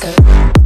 disco.